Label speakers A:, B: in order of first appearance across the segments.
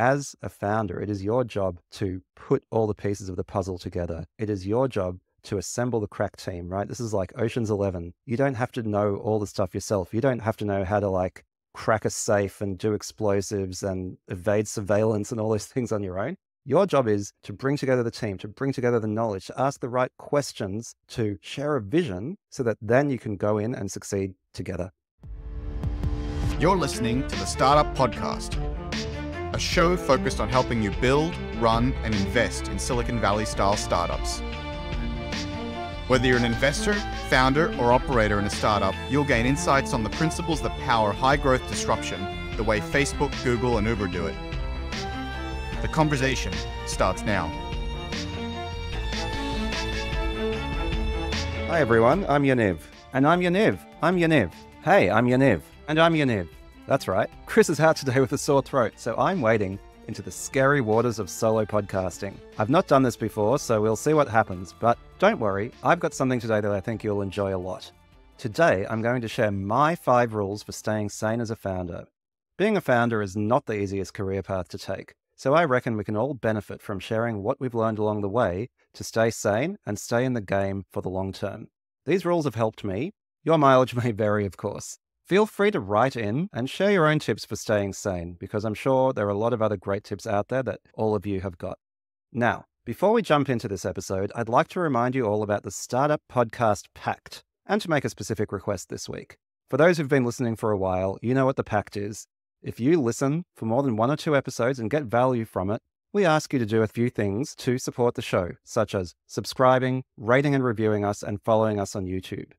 A: as a founder, it is your job to put all the pieces of the puzzle together. It is your job to assemble the crack team, right? This is like Ocean's 11. You don't have to know all the stuff yourself. You don't have to know how to like crack a safe and do explosives and evade surveillance and all those things on your own. Your job is to bring together the team, to bring together the knowledge, to ask the right questions, to share a vision so that then you can go in and succeed together.
B: You're listening to the Startup Podcast, a show focused on helping you build, run, and invest in Silicon Valley style startups. Whether you're an investor, founder, or operator in a startup, you'll gain insights on the principles that power high growth disruption the way Facebook, Google, and Uber do it. The conversation starts now.
A: Hi, everyone. I'm Yaniv. And I'm Yaniv. I'm Yaniv. Hey, I'm Yaniv. And I'm Yaniv. That's right. Chris is out today with a sore throat, so I'm wading into the scary waters of solo podcasting. I've not done this before, so we'll see what happens, but don't worry, I've got something today that I think you'll enjoy a lot. Today, I'm going to share my five rules for staying sane as a founder. Being a founder is not the easiest career path to take. So I reckon we can all benefit from sharing what we've learned along the way to stay sane and stay in the game for the long term. These rules have helped me. Your mileage may vary, of course. Feel free to write in and share your own tips for staying sane, because I'm sure there are a lot of other great tips out there that all of you have got. Now, before we jump into this episode, I'd like to remind you all about the Startup Podcast Pact and to make a specific request this week. For those who've been listening for a while, you know what the pact is. If you listen for more than one or two episodes and get value from it, we ask you to do a few things to support the show, such as subscribing, rating and reviewing us, and following us on YouTube.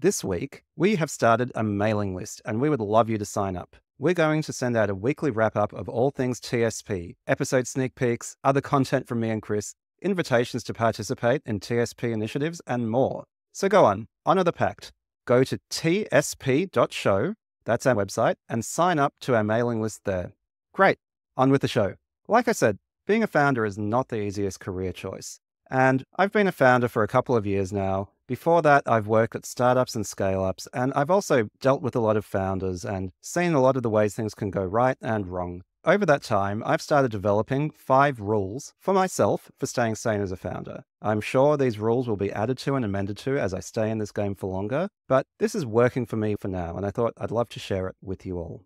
A: This week, we have started a mailing list and we would love you to sign up. We're going to send out a weekly wrap up of all things TSP, episode sneak peeks, other content from me and Chris, invitations to participate in TSP initiatives, and more. So go on, honor the pact. Go to tsp.show that's our website, and sign up to our mailing list there. Great, on with the show. Like I said, being a founder is not the easiest career choice. And I've been a founder for a couple of years now. Before that, I've worked at startups and scale ups, and I've also dealt with a lot of founders and seen a lot of the ways things can go right and wrong. Over that time, I've started developing five rules for myself for staying sane as a founder. I'm sure these rules will be added to and amended to as I stay in this game for longer, but this is working for me for now, and I thought I'd love to share it with you all.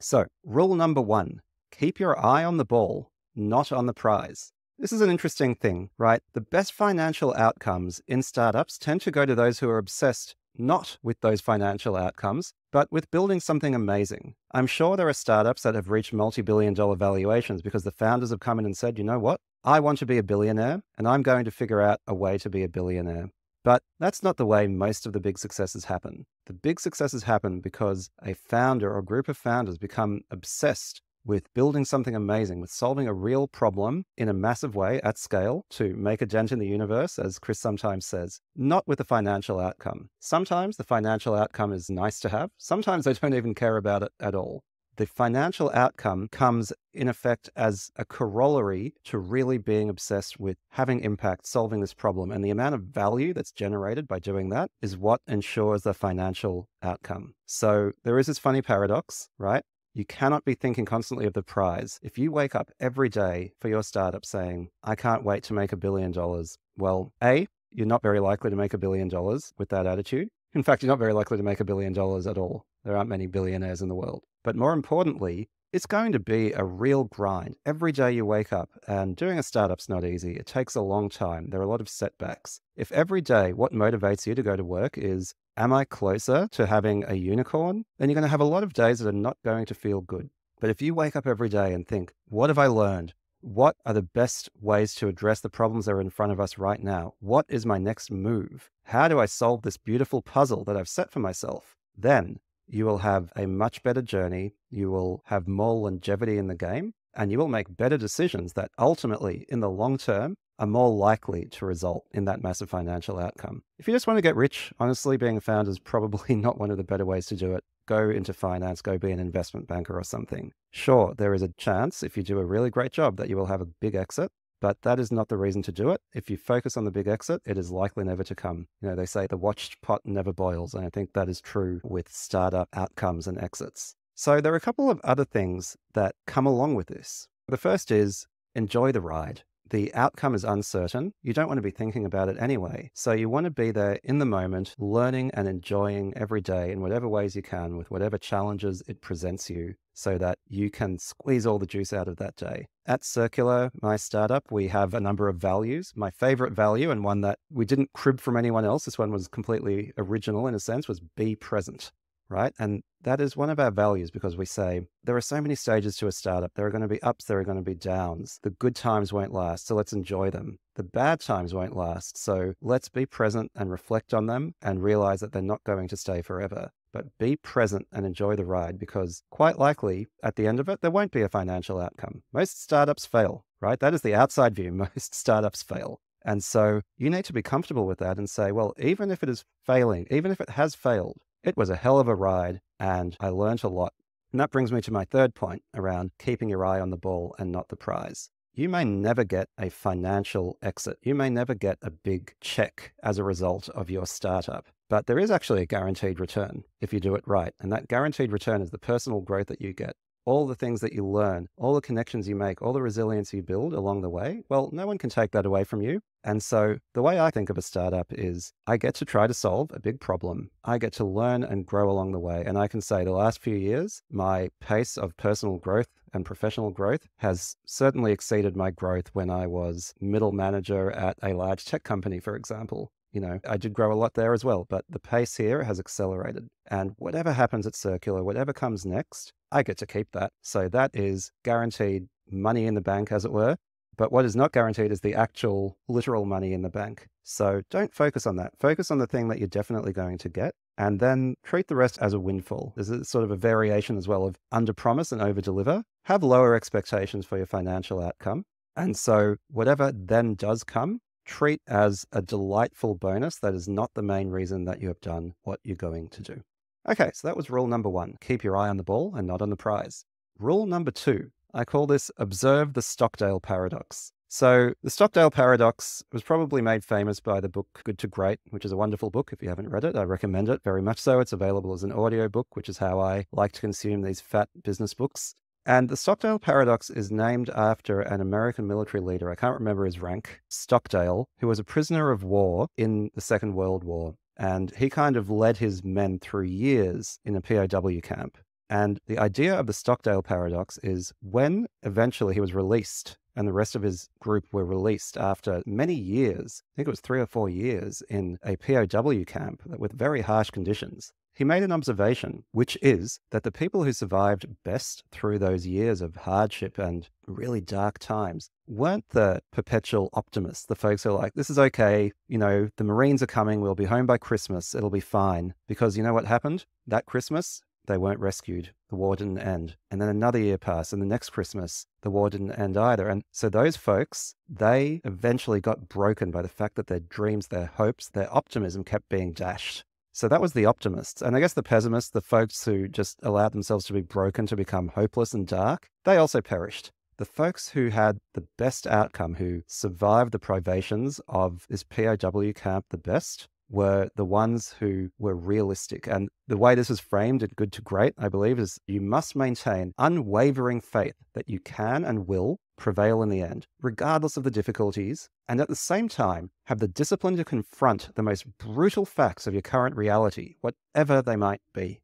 A: So, rule number one keep your eye on the ball, not on the prize. This is an interesting thing, right? The best financial outcomes in startups tend to go to those who are obsessed not with those financial outcomes, but with building something amazing. I'm sure there are startups that have reached multi billion dollar valuations because the founders have come in and said, you know what? I want to be a billionaire and I'm going to figure out a way to be a billionaire. But that's not the way most of the big successes happen. The big successes happen because a founder or group of founders become obsessed with building something amazing, with solving a real problem in a massive way at scale to make a dent in the universe, as Chris sometimes says, not with a financial outcome. Sometimes the financial outcome is nice to have, sometimes I don't even care about it at all. The financial outcome comes in effect as a corollary to really being obsessed with having impact, solving this problem. And the amount of value that's generated by doing that is what ensures the financial outcome. So there is this funny paradox, right? You cannot be thinking constantly of the prize. If you wake up every day for your startup saying, I can't wait to make a billion dollars, well, A, you're not very likely to make a billion dollars with that attitude. In fact, you're not very likely to make a billion dollars at all. There aren't many billionaires in the world. But more importantly, it's going to be a real grind. Every day you wake up, and doing a startup's not easy. It takes a long time. There are a lot of setbacks. If every day what motivates you to go to work is am I closer to having a unicorn? Then you're going to have a lot of days that are not going to feel good. But if you wake up every day and think, what have I learned? What are the best ways to address the problems that are in front of us right now? What is my next move? How do I solve this beautiful puzzle that I've set for myself? Then you will have a much better journey. You will have more longevity in the game and you will make better decisions that ultimately, in the long term, are more likely to result in that massive financial outcome. If you just want to get rich, honestly, being a founder is probably not one of the better ways to do it. Go into finance, go be an investment banker or something. Sure, there is a chance if you do a really great job that you will have a big exit, but that is not the reason to do it. If you focus on the big exit, it is likely never to come. You know, they say the watched pot never boils, and I think that is true with startup outcomes and exits. So there are a couple of other things that come along with this. The first is enjoy the ride. The outcome is uncertain. You don't want to be thinking about it anyway. So you want to be there in the moment, learning and enjoying every day in whatever ways you can, with whatever challenges it presents you, so that you can squeeze all the juice out of that day. At Circular, my startup, we have a number of values. My favorite value, and one that we didn't crib from anyone else, this one was completely original in a sense, was be present right? And that is one of our values because we say there are so many stages to a startup. There are going to be ups, there are going to be downs. The good times won't last, so let's enjoy them. The bad times won't last, so let's be present and reflect on them and realize that they're not going to stay forever. But be present and enjoy the ride because quite likely at the end of it, there won't be a financial outcome. Most startups fail, right? That is the outside view. Most startups fail. And so you need to be comfortable with that and say, well, even if it is failing, even if it has failed, it was a hell of a ride, and I learnt a lot. And that brings me to my third point around keeping your eye on the ball and not the prize. You may never get a financial exit. You may never get a big check as a result of your startup, but there is actually a guaranteed return if you do it right. And that guaranteed return is the personal growth that you get all the things that you learn, all the connections you make, all the resilience you build along the way, well, no one can take that away from you. And so the way I think of a startup is I get to try to solve a big problem. I get to learn and grow along the way. And I can say the last few years, my pace of personal growth and professional growth has certainly exceeded my growth when I was middle manager at a large tech company, for example you know, I did grow a lot there as well, but the pace here has accelerated. And whatever happens at Circular, whatever comes next, I get to keep that. So that is guaranteed money in the bank, as it were. But what is not guaranteed is the actual literal money in the bank. So don't focus on that. Focus on the thing that you're definitely going to get and then treat the rest as a windfall. There's a sort of a variation as well of under promise and over deliver. Have lower expectations for your financial outcome. And so whatever then does come, treat as a delightful bonus that is not the main reason that you have done what you're going to do. Okay, so that was rule number one keep your eye on the ball and not on the prize. Rule number two, I call this observe the Stockdale paradox. So, the Stockdale paradox was probably made famous by the book Good to Great, which is a wonderful book. If you haven't read it, I recommend it very much so. It's available as an audio book, which is how I like to consume these fat business books. And the Stockdale paradox is named after an American military leader, I can't remember his rank, Stockdale, who was a prisoner of war in the Second World War. And he kind of led his men through years in a POW camp. And the idea of the Stockdale paradox is when eventually he was released and the rest of his group were released after many years, I think it was three or four years in a POW camp with very harsh conditions he made an observation, which is that the people who survived best through those years of hardship and really dark times weren't the perpetual optimists, the folks who are like, this is okay, you know, the Marines are coming, we'll be home by Christmas, it'll be fine. Because you know what happened? That Christmas, they weren't rescued. The war didn't end. And then another year passed, and the next Christmas, the war didn't end either. And so those folks, they eventually got broken by the fact that their dreams, their hopes, their optimism kept being dashed. So that was the optimists. And I guess the pessimists, the folks who just allowed themselves to be broken, to become hopeless and dark, they also perished. The folks who had the best outcome, who survived the privations of this POW camp the best, were the ones who were realistic. And the way this is framed in Good to Great, I believe, is you must maintain unwavering faith that you can and will prevail in the end, regardless of the difficulties, and at the same time have the discipline to confront the most brutal facts of your current reality, whatever they might be.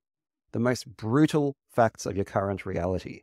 A: The most brutal facts of your current reality.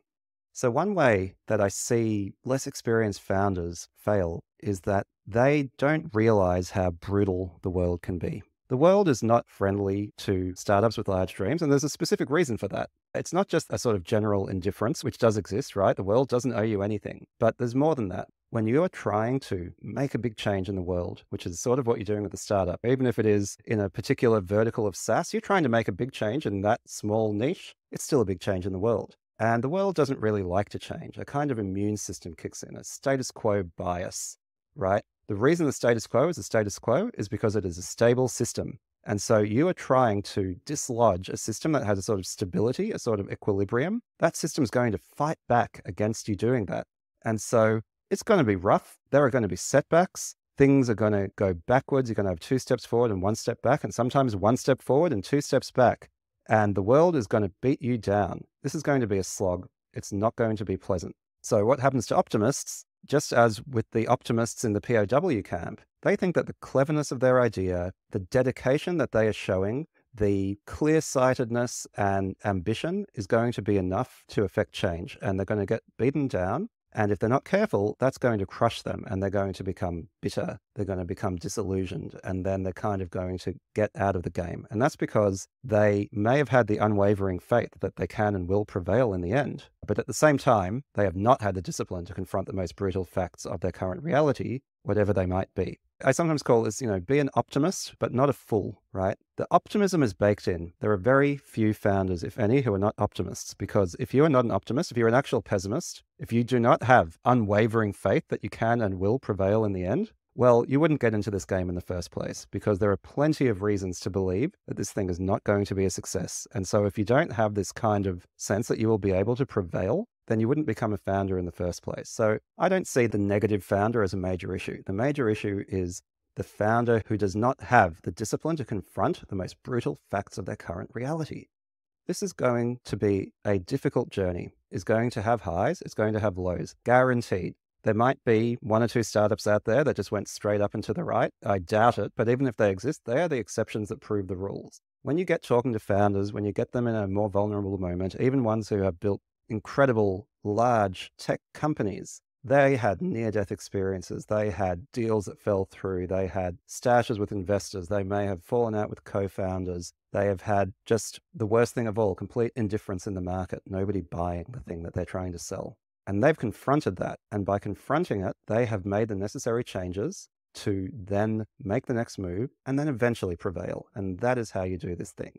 A: So, one way that I see less experienced founders fail is that they don't realize how brutal the world can be. The world is not friendly to startups with large dreams, and there's a specific reason for that. It's not just a sort of general indifference, which does exist, right? The world doesn't owe you anything, but there's more than that. When you are trying to make a big change in the world, which is sort of what you're doing with a startup, even if it is in a particular vertical of SaaS, you're trying to make a big change in that small niche, it's still a big change in the world. And the world doesn't really like to change. A kind of immune system kicks in, a status quo bias, right? The reason the status quo is the status quo is because it is a stable system. And so you are trying to dislodge a system that has a sort of stability, a sort of equilibrium. That system is going to fight back against you doing that. And so it's going to be rough. There are going to be setbacks. Things are going to go backwards. You're going to have two steps forward and one step back, and sometimes one step forward and two steps back. And the world is going to beat you down. This is going to be a slog. It's not going to be pleasant. So, what happens to optimists, just as with the optimists in the POW camp, they think that the cleverness of their idea, the dedication that they are showing, the clear sightedness and ambition is going to be enough to affect change. And they're going to get beaten down. And if they're not careful, that's going to crush them and they're going to become bitter. They're going to become disillusioned. And then they're kind of going to get out of the game. And that's because they may have had the unwavering faith that they can and will prevail in the end. But at the same time, they have not had the discipline to confront the most brutal facts of their current reality, whatever they might be. I sometimes call this, you know, be an optimist, but not a fool, right? The optimism is baked in. There are very few founders, if any, who are not optimists. Because if you are not an optimist, if you're an actual pessimist, if you do not have unwavering faith that you can and will prevail in the end, well, you wouldn't get into this game in the first place because there are plenty of reasons to believe that this thing is not going to be a success. And so if you don't have this kind of sense that you will be able to prevail, then you wouldn't become a founder in the first place. So I don't see the negative founder as a major issue. The major issue is the founder who does not have the discipline to confront the most brutal facts of their current reality. This is going to be a difficult journey. It's going to have highs, it's going to have lows, guaranteed. There might be one or two startups out there that just went straight up and to the right. I doubt it, but even if they exist, they are the exceptions that prove the rules. When you get talking to founders, when you get them in a more vulnerable moment, even ones who have built incredible large tech companies, they had near death experiences. They had deals that fell through. They had stashes with investors. They may have fallen out with co founders. They have had just the worst thing of all complete indifference in the market, nobody buying the thing that they're trying to sell. And they've confronted that. And by confronting it, they have made the necessary changes to then make the next move and then eventually prevail. And that is how you do this thing.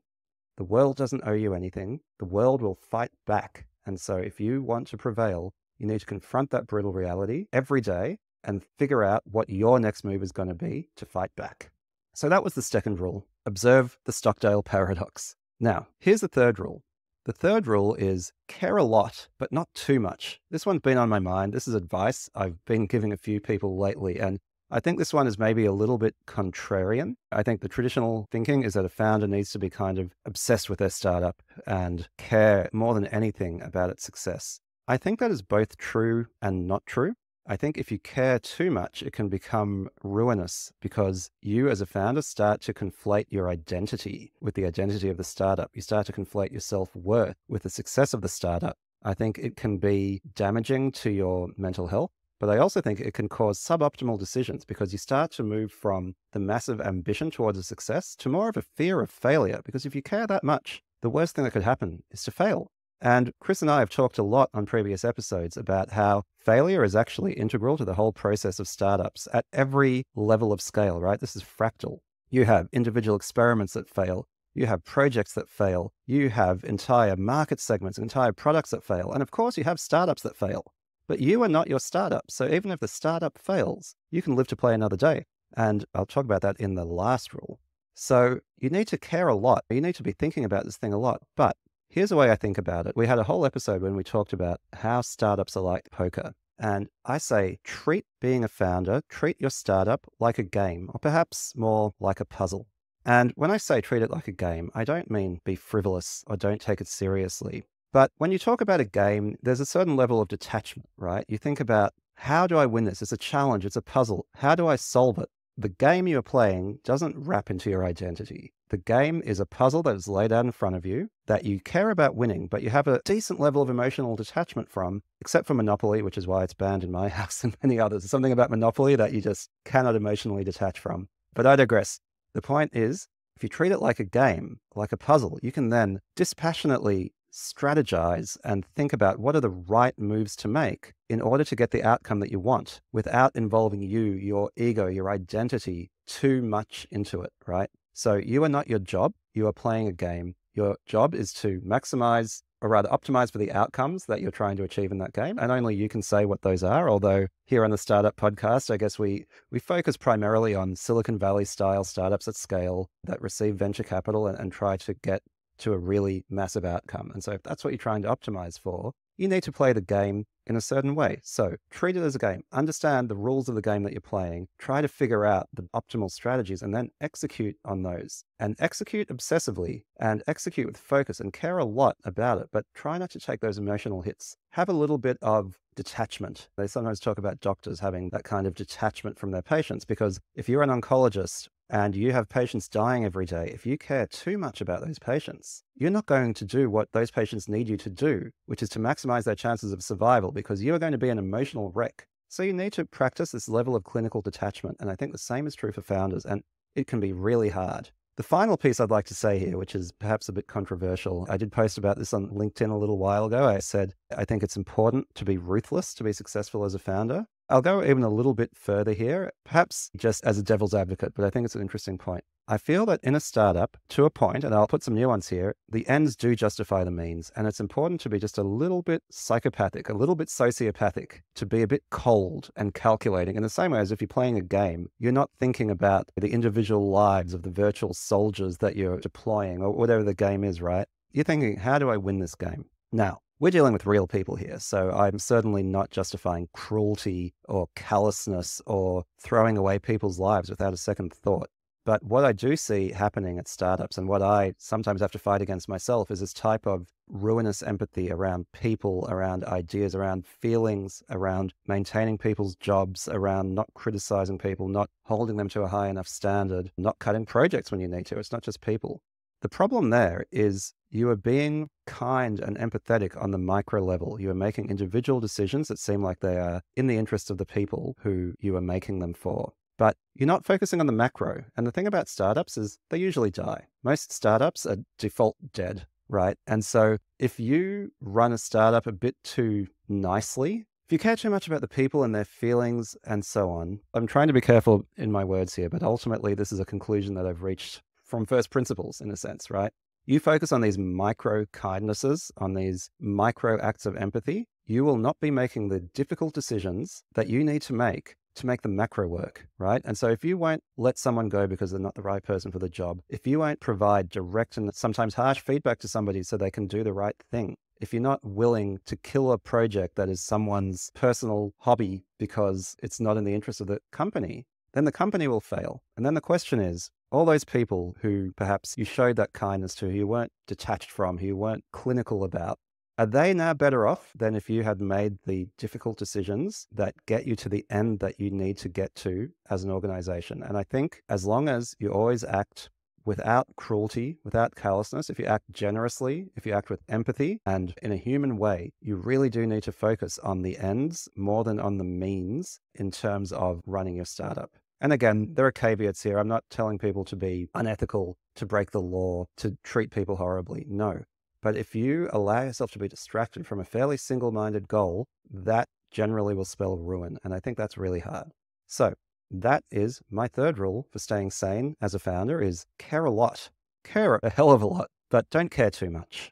A: The world doesn't owe you anything. The world will fight back and so, if you want to prevail, you need to confront that brutal reality every day and figure out what your next move is going to be to fight back. So, that was the second rule observe the Stockdale paradox. Now, here's the third rule. The third rule is care a lot, but not too much. This one's been on my mind. This is advice I've been giving a few people lately, and I think this one is maybe a little bit contrarian. I think the traditional thinking is that a founder needs to be kind of obsessed with their startup and care more than anything about its success. I think that is both true and not true. I think if you care too much, it can become ruinous because you, as a founder, start to conflate your identity with the identity of the startup. You start to conflate your self worth with the success of the startup. I think it can be damaging to your mental health. But I also think it can cause suboptimal decisions because you start to move from the massive ambition towards a success to more of a fear of failure. Because if you care that much, the worst thing that could happen is to fail. And Chris and I have talked a lot on previous episodes about how failure is actually integral to the whole process of startups at every level of scale, right? This is fractal. You have individual experiments that fail. You have projects that fail. You have entire market segments, entire products that fail. And of course, you have startups that fail. But you are not your startup. So even if the startup fails, you can live to play another day. And I'll talk about that in the last rule. So you need to care a lot. You need to be thinking about this thing a lot. But here's the way I think about it. We had a whole episode when we talked about how startups are like poker. And I say, treat being a founder, treat your startup like a game, or perhaps more like a puzzle. And when I say treat it like a game, I don't mean be frivolous or don't take it seriously. But when you talk about a game, there's a certain level of detachment, right? You think about how do I win this? It's a challenge, it's a puzzle. How do I solve it? The game you're playing doesn't wrap into your identity. The game is a puzzle that is laid out in front of you that you care about winning, but you have a decent level of emotional detachment from, except for Monopoly, which is why it's banned in my house and many others. There's something about Monopoly that you just cannot emotionally detach from. But I digress. The point is, if you treat it like a game, like a puzzle, you can then dispassionately strategize and think about what are the right moves to make in order to get the outcome that you want without involving you, your ego, your identity too much into it, right? So you are not your job. You are playing a game. Your job is to maximize or rather optimize for the outcomes that you're trying to achieve in that game. And only you can say what those are. Although here on the Startup Podcast, I guess we we focus primarily on Silicon Valley style startups at scale that receive venture capital and, and try to get to a really massive outcome. And so if that's what you're trying to optimize for, you need to play the game in a certain way. So treat it as a game. Understand the rules of the game that you're playing. Try to figure out the optimal strategies and then execute on those. And execute obsessively and execute with focus and care a lot about it, but try not to take those emotional hits. Have a little bit of detachment. They sometimes talk about doctors having that kind of detachment from their patients because if you're an oncologist and you have patients dying every day, if you care too much about those patients, you're not going to do what those patients need you to do, which is to maximize their chances of survival because you are going to be an emotional wreck. So you need to practice this level of clinical detachment. And I think the same is true for founders, and it can be really hard. The final piece I'd like to say here, which is perhaps a bit controversial, I did post about this on LinkedIn a little while ago. I said, I think it's important to be ruthless to be successful as a founder. I'll go even a little bit further here, perhaps just as a devil's advocate, but I think it's an interesting point. I feel that in a startup, to a point, and I'll put some nuance here, the ends do justify the means. And it's important to be just a little bit psychopathic, a little bit sociopathic, to be a bit cold and calculating. In the same way as if you're playing a game, you're not thinking about the individual lives of the virtual soldiers that you're deploying or whatever the game is, right? You're thinking, how do I win this game? Now, we're dealing with real people here. So I'm certainly not justifying cruelty or callousness or throwing away people's lives without a second thought. But what I do see happening at startups and what I sometimes have to fight against myself is this type of ruinous empathy around people, around ideas, around feelings, around maintaining people's jobs, around not criticizing people, not holding them to a high enough standard, not cutting projects when you need to. It's not just people. The problem there is you are being kind and empathetic on the micro level. You are making individual decisions that seem like they are in the interest of the people who you are making them for. But you're not focusing on the macro. And the thing about startups is they usually die. Most startups are default dead, right? And so if you run a startup a bit too nicely, if you care too much about the people and their feelings and so on, I'm trying to be careful in my words here, but ultimately, this is a conclusion that I've reached from first principles in a sense, right? You focus on these micro kindnesses, on these micro acts of empathy, you will not be making the difficult decisions that you need to make to make the macro work, right? And so if you won't let someone go because they're not the right person for the job, if you won't provide direct and sometimes harsh feedback to somebody so they can do the right thing, if you're not willing to kill a project that is someone's personal hobby because it's not in the interest of the company, then the company will fail. And then the question is, all those people who perhaps you showed that kindness to, who you weren't detached from, who you weren't clinical about, are they now better off than if you had made the difficult decisions that get you to the end that you need to get to as an organization? And I think as long as you always act without cruelty, without callousness, if you act generously, if you act with empathy and in a human way, you really do need to focus on the ends more than on the means in terms of running your startup. And again, there are caveats here. I'm not telling people to be unethical, to break the law, to treat people horribly. No. But if you allow yourself to be distracted from a fairly single minded goal, that generally will spell ruin. And I think that's really hard. So that is my third rule for staying sane as a founder is care a lot. Care a hell of a lot, but don't care too much.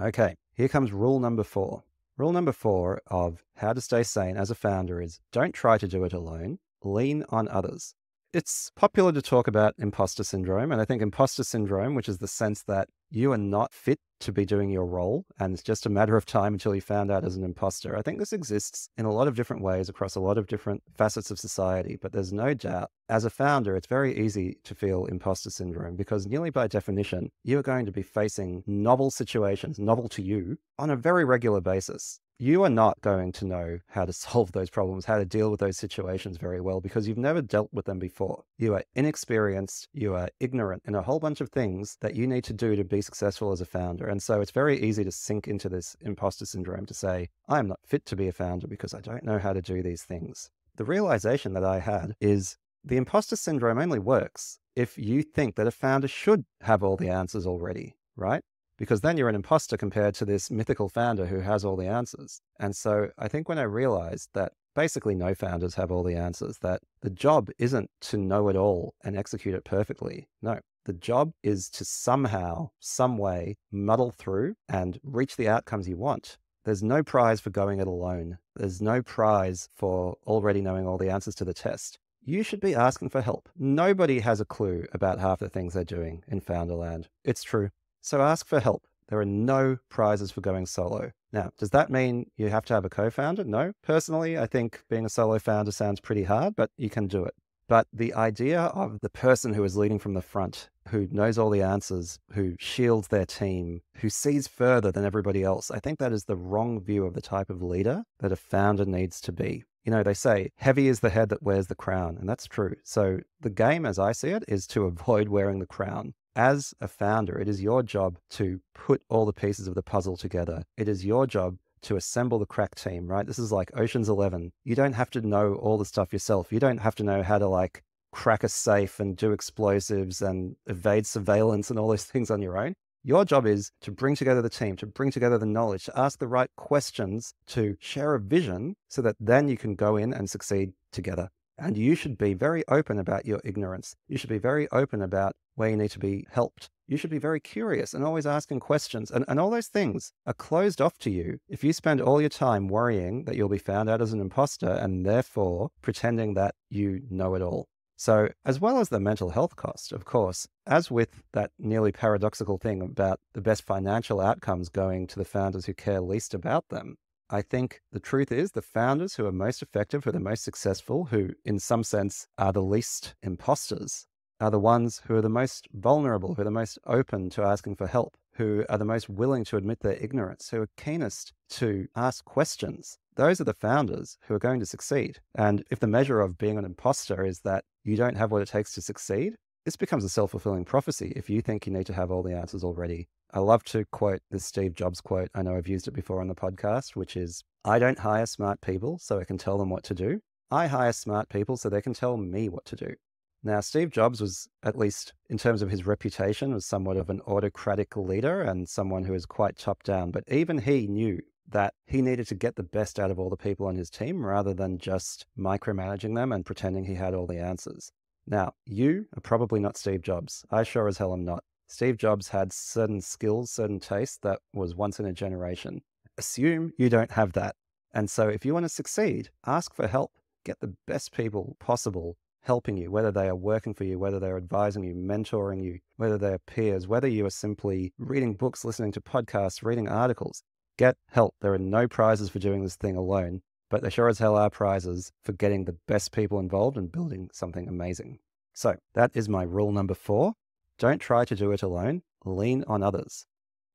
A: Okay, here comes rule number four. Rule number four of how to stay sane as a founder is don't try to do it alone lean on others. It's popular to talk about imposter syndrome. And I think imposter syndrome, which is the sense that you are not fit to be doing your role, and it's just a matter of time until you found out as an imposter. I think this exists in a lot of different ways across a lot of different facets of society. But there's no doubt, as a founder, it's very easy to feel imposter syndrome because, nearly by definition, you are going to be facing novel situations, novel to you, on a very regular basis you are not going to know how to solve those problems, how to deal with those situations very well because you've never dealt with them before. You are inexperienced, you are ignorant in a whole bunch of things that you need to do to be successful as a founder. And so it's very easy to sink into this imposter syndrome to say, I'm not fit to be a founder because I don't know how to do these things. The realization that I had is the imposter syndrome only works if you think that a founder should have all the answers already, right? Because then you're an imposter compared to this mythical founder who has all the answers. And so I think when I realized that basically no founders have all the answers, that the job isn't to know it all and execute it perfectly. No, the job is to somehow, some way, muddle through and reach the outcomes you want. There's no prize for going it alone. There's no prize for already knowing all the answers to the test. You should be asking for help. Nobody has a clue about half the things they're doing in Founderland. It's true. So ask for help. There are no prizes for going solo. Now, does that mean you have to have a co founder? No. Personally, I think being a solo founder sounds pretty hard, but you can do it. But the idea of the person who is leading from the front, who knows all the answers, who shields their team, who sees further than everybody else, I think that is the wrong view of the type of leader that a founder needs to be. You know, they say heavy is the head that wears the crown, and that's true. So the game, as I see it, is to avoid wearing the crown. As a founder, it is your job to put all the pieces of the puzzle together. It is your job to assemble the crack team, right? This is like Ocean's 11. You don't have to know all the stuff yourself. You don't have to know how to like crack a safe and do explosives and evade surveillance and all those things on your own. Your job is to bring together the team, to bring together the knowledge, to ask the right questions, to share a vision so that then you can go in and succeed together. And you should be very open about your ignorance. You should be very open about where you need to be helped. You should be very curious and always asking questions. And, and all those things are closed off to you if you spend all your time worrying that you'll be found out as an imposter and therefore pretending that you know it all. So, as well as the mental health cost, of course, as with that nearly paradoxical thing about the best financial outcomes going to the founders who care least about them, I think the truth is the founders who are most effective, who are the most successful, who in some sense are the least imposters, are the ones who are the most vulnerable, who are the most open to asking for help, who are the most willing to admit their ignorance, who are keenest to ask questions. Those are the founders who are going to succeed. And if the measure of being an imposter is that you don't have what it takes to succeed, this becomes a self fulfilling prophecy if you think you need to have all the answers already. I love to quote this Steve Jobs quote. I know I've used it before on the podcast, which is I don't hire smart people so I can tell them what to do. I hire smart people so they can tell me what to do. Now, Steve Jobs was, at least in terms of his reputation, was somewhat of an autocratic leader and someone who is quite top down. But even he knew that he needed to get the best out of all the people on his team rather than just micromanaging them and pretending he had all the answers. Now, you are probably not Steve Jobs. I sure as hell am not. Steve Jobs had certain skills, certain tastes that was once in a generation. Assume you don't have that. And so if you want to succeed, ask for help. Get the best people possible helping you, whether they are working for you, whether they're advising you, mentoring you, whether they're peers, whether you are simply reading books, listening to podcasts, reading articles. Get help. There are no prizes for doing this thing alone, but there sure as hell are prizes for getting the best people involved and building something amazing. So that is my rule number four. Don't try to do it alone, lean on others.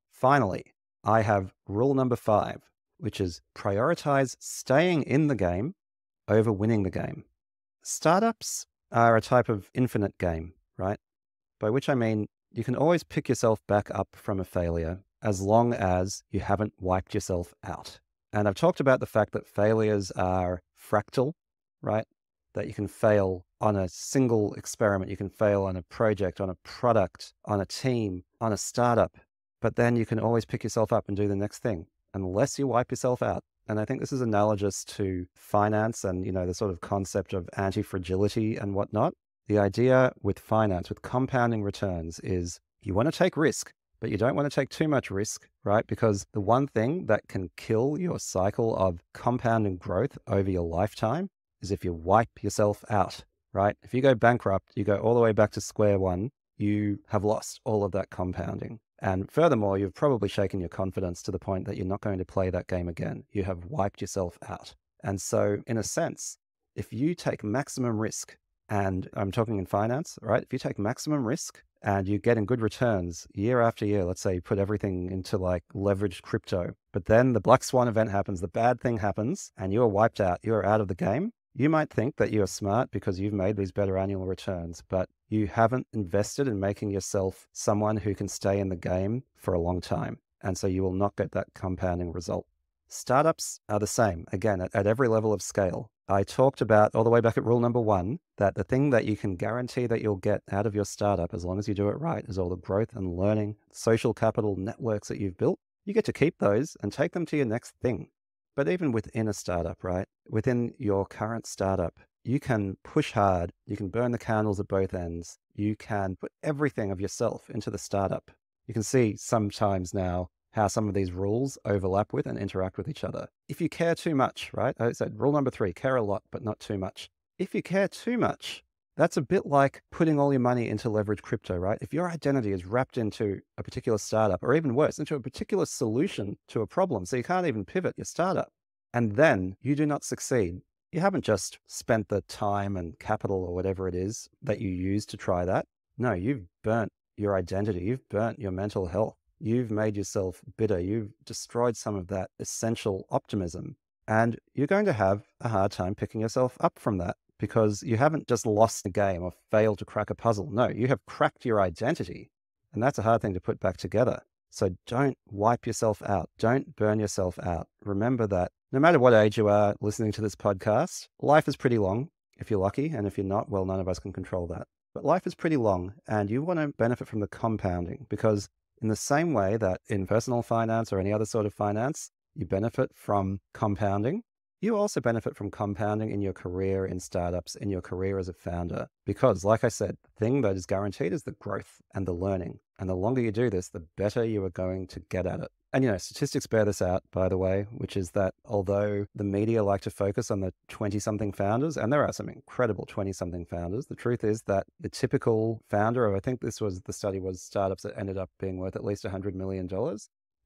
A: Finally, I have rule number five, which is prioritize staying in the game over winning the game. Startups are a type of infinite game, right? By which I mean you can always pick yourself back up from a failure as long as you haven't wiped yourself out. And I've talked about the fact that failures are fractal, right? That you can fail on a single experiment. You can fail on a project, on a product, on a team, on a startup, but then you can always pick yourself up and do the next thing unless you wipe yourself out. And I think this is analogous to finance and, you know, the sort of concept of anti-fragility and whatnot. The idea with finance, with compounding returns is you want to take risk, but you don't want to take too much risk, right? Because the one thing that can kill your cycle of compounding growth over your lifetime is if you wipe yourself out right? If you go bankrupt, you go all the way back to square one, you have lost all of that compounding. And furthermore, you've probably shaken your confidence to the point that you're not going to play that game again. You have wiped yourself out. And so, in a sense, if you take maximum risk, and I'm talking in finance, right? If you take maximum risk and you're getting good returns year after year, let's say you put everything into like leveraged crypto, but then the black swan event happens, the bad thing happens, and you're wiped out, you're out of the game, you might think that you're smart because you've made these better annual returns, but you haven't invested in making yourself someone who can stay in the game for a long time. And so you will not get that compounding result. Startups are the same, again, at, at every level of scale. I talked about all the way back at rule number one that the thing that you can guarantee that you'll get out of your startup, as long as you do it right, is all the growth and learning, social capital networks that you've built. You get to keep those and take them to your next thing. But even within a startup, right? Within your current startup, you can push hard, you can burn the candles at both ends, you can put everything of yourself into the startup. You can see sometimes now how some of these rules overlap with and interact with each other. If you care too much, right? Uh, I said rule number three care a lot, but not too much. If you care too much, That's a bit like putting all your money into leverage crypto, right? If your identity is wrapped into a particular startup, or even worse, into a particular solution to a problem, so you can't even pivot your startup, and then you do not succeed, you haven't just spent the time and capital or whatever it is that you use to try that. No, you've burnt your identity, you've burnt your mental health, you've made yourself bitter, you've destroyed some of that essential optimism. And you're going to have a hard time picking yourself up from that because you haven't just lost the game or failed to crack a puzzle. No, you have cracked your identity. And that's a hard thing to put back together. So don't wipe yourself out. Don't burn yourself out. Remember that no matter what age you are listening to this podcast, life is pretty long if you're lucky. And if you're not, well, none of us can control that. But life is pretty long and you want to benefit from the compounding because, in the same way that in personal finance or any other sort of finance, you benefit from compounding, you also benefit from compounding in your career in startups, in your career as a founder. Because, like I said, the thing that is guaranteed is the growth and the learning. And the longer you do this, the better you are going to get at it. And, you know, statistics bear this out, by the way, which is that although the media like to focus on the 20 something founders, and there are some incredible 20 something founders, the truth is that the typical founder of, I think this was the study was startups that ended up being worth at least $100 million.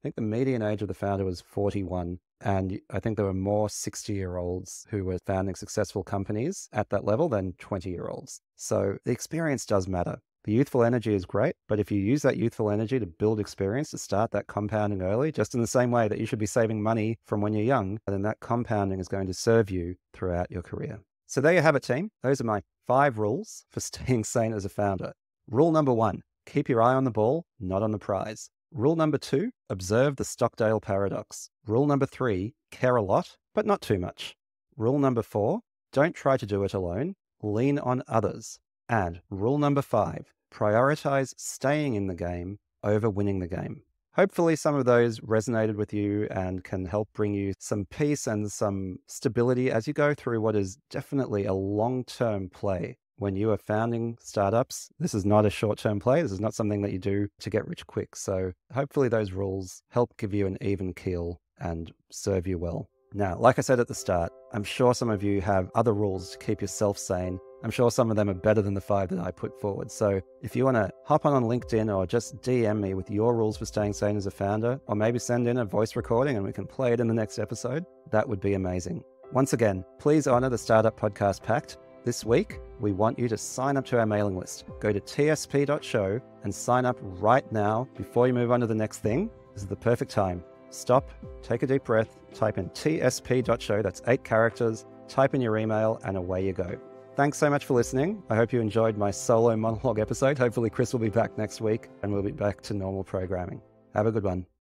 A: I think the median age of the founder was 41. And I think there were more 60 year olds who were founding successful companies at that level than 20 year olds. So the experience does matter. The youthful energy is great, but if you use that youthful energy to build experience, to start that compounding early, just in the same way that you should be saving money from when you're young, then that compounding is going to serve you throughout your career. So there you have it, team. Those are my five rules for staying sane as a founder. Rule number one keep your eye on the ball, not on the prize. Rule number two, observe the Stockdale paradox. Rule number three, care a lot, but not too much. Rule number four, don't try to do it alone, lean on others. And rule number five, prioritize staying in the game over winning the game. Hopefully, some of those resonated with you and can help bring you some peace and some stability as you go through what is definitely a long term play when you are founding startups, this is not a short term play. This is not something that you do to get rich quick. So hopefully, those rules help give you an even keel and serve you well. Now, like I said at the start, I'm sure some of you have other rules to keep yourself sane. I'm sure some of them are better than the five that I put forward. So if you want to hop on on LinkedIn or just DM me with your rules for staying sane as a founder, or maybe send in a voice recording and we can play it in the next episode, that would be amazing. Once again, please honor the Startup Podcast Pact this week, we want you to sign up to our mailing list. Go to tsp.show and sign up right now before you move on to the next thing. This is the perfect time. Stop, take a deep breath, type in tsp.show, that's eight characters, type in your email, and away you go. Thanks so much for listening. I hope you enjoyed my solo monologue episode. Hopefully, Chris will be back next week and we'll be back to normal programming. Have a good one.